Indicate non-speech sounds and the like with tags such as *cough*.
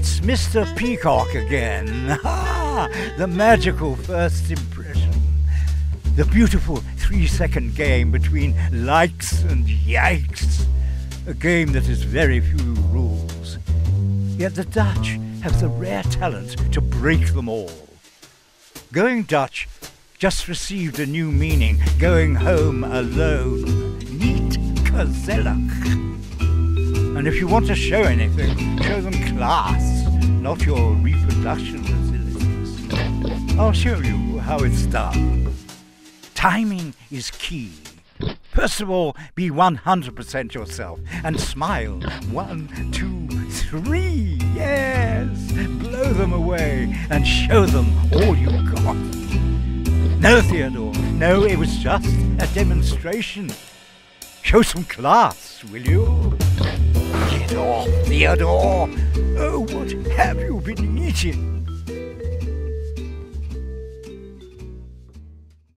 It's Mr. Peacock again. *laughs* The magical first impression. The beautiful three second game between likes and yikes. A game that has very few rules. Yet the Dutch have the rare talent to break them all. Going Dutch just received a new meaning going home alone. Niet gezellig. And if you want to show anything, show them class, not your reproduction facilities. I'll show you how it's done. Timing is key. First of all, be 100% yourself and smile. One, two, three. Yes. Blow them away and show them all you've got. No, Theodore. No, it was just a demonstration. Show some class, will you? Get off, Theodore. Oh, what have you been eating?